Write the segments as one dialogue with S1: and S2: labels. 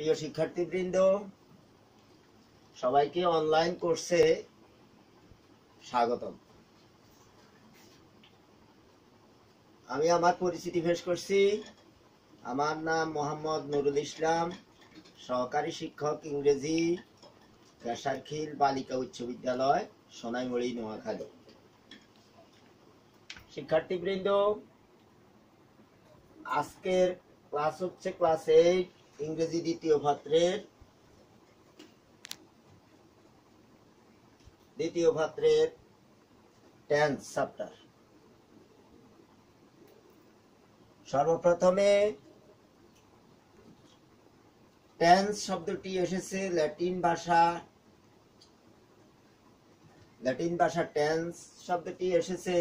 S1: প্রিয় শিক্ষার্থীবৃন্দ, সবাইকে অনলাইন কোর্সে স্বাগতম। আমি আমার পরিচিতি পেশ করছি। আমার নাম মোহাম্মদ নুরুল ইসলাম, সহকারী শিক্ষক ইংরেজি কেশারখিল বালিকা উচ্চ বিদ্যালয়, সোনাইমুড়ি, নোয়াখালী। শিক্ষার্থীবৃন্দ, আজকের ক্লাস হচ্ছে ক্লাস এইট ইংরেজি দ্বিতীয় ভাত্রের দ্বিতীয় ভাত্রের টেন্স চ্যাপ্টার সর্বপ্রথমে টেন্স শব্দটি এসেছে ল্যাটিন ভাষা। ল্যাটিন ভাষা টেন্স শব্দটি এসেছে।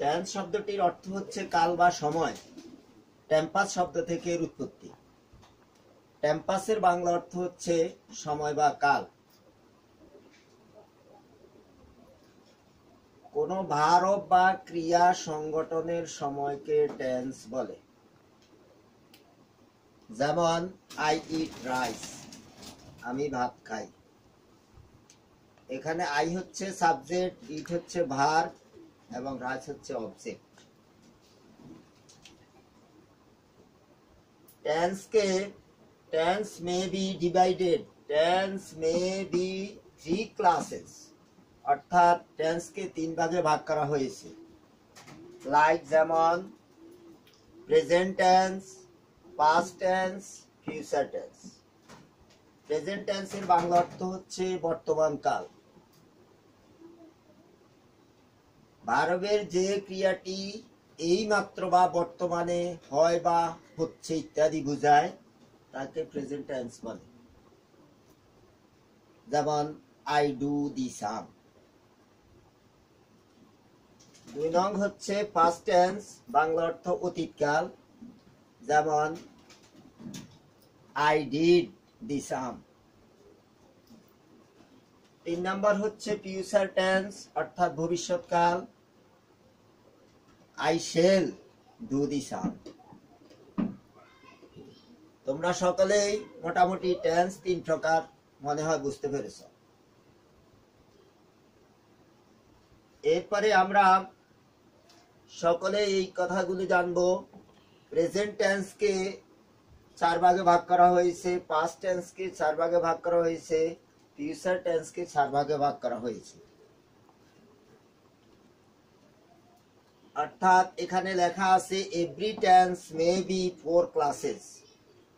S1: টেন্স শব্দটির অর্থ হচ্ছে কাল বা সময়। টেম্পাস শব্দ থেকে এর উৎপত্তি। টেম্পাসের বাংলা অর্থ হচ্ছে সময় বা কাল। কোন ভারব বা ক্রিয়া সংগঠনের সময়কে টেন্স বলে। যেমন আই ইট রাইস আমি ভাত খাই এখানে আই হচ্ছে সাবজেক্ট ইট হচ্ছে ভার এবং রাইস হচ্ছে object tense K? Tense may be divided tense may be three classes অর্থাৎ টেন্সকে তিন ভাগে ভাগ করা হয়েছে। লাইক যেমন present tense past tense future tense present টেন্সের বাংলা অর্থ হচ্ছে বর্তমান কাল। ভারবের যে ক্রিয়াটি এই মাত্র বা বর্তমানে হয় বা হচ্ছে ইত্যাদি বোঝায়, তাকে প্রেজেন্ট টেন্স বলে। যেমন আই ডু দি সাম দুই নং হচ্ছে পাস্ট টেন্স বাংলা অর্থ অতীতকাল। যেমন আই ডিড দি সাম তিন নম্বর হচ্ছে ফিউচার টেন্স অর্থাৎ ভবিষ্যৎকাল। I shall do the sum তোমরা সকলেই মোটামুটি টেন্স তিন প্রকার মনে হয় বুঝতে পেরেছ। এরপরে আমরা সকলে এই কথাগুলি জানব। প্রেজেন্ট টেন্সকে চার ভাগে ভাগ করা হয়েছে পাস্ট টেন্সকে চার ভাগে ভাগ করা হয়েছে ফিউচার টেন্সকে চার ভাগে ভাগ করা হয়েছে। অর্থাৎ এখানে লেখা আছে every tense may be four classes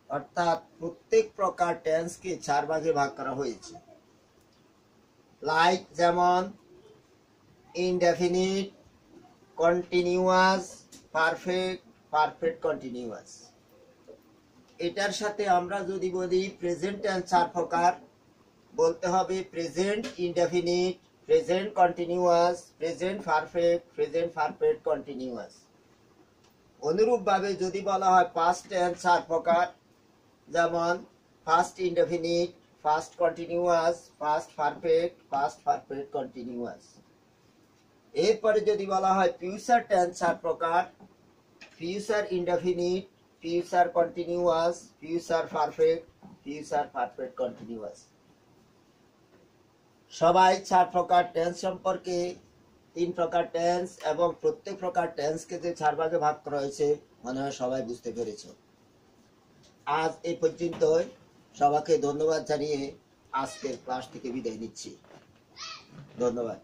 S1: অর্থাৎ প্রত্যেক প্রকার টেন্সকে চার ভাগে ভাগ করা হয়েছে। লাইক যেমন indefinite continuous perfect perfect continuous এটার সাথে আমরা যদি বলি প্রেজেন্ট টেন্স চার প্রকার, বলতে হবে present indefinite present continuous present perfect present perfect continuous অনুরূপভাবে যদি বলা হয় পাস্ট টেন্স চার প্রকার, যেমন first indefinite first continuous first perfect first perfect continuous এরপরে যদি বলা হয় ফিউচার টেন্স চার প্রকার future indefinite future continuous future perfect future perfect continuous সবাই চার প্রকার টেন্স সম্পর্কে, তিন প্রকার টেন্স এবং প্রত্যেক প্রকার টেন্সকে যে চার ভাগে ভাগ করা হয়েছে, মনে হয় সবাই বুঝতে পেরেছ। আজ এই পর্যন্তই। সবাইকে ধন্যবাদ জানিয়ে আজকের ক্লাস থেকে বিদায় নিচ্ছি। ধন্যবাদ।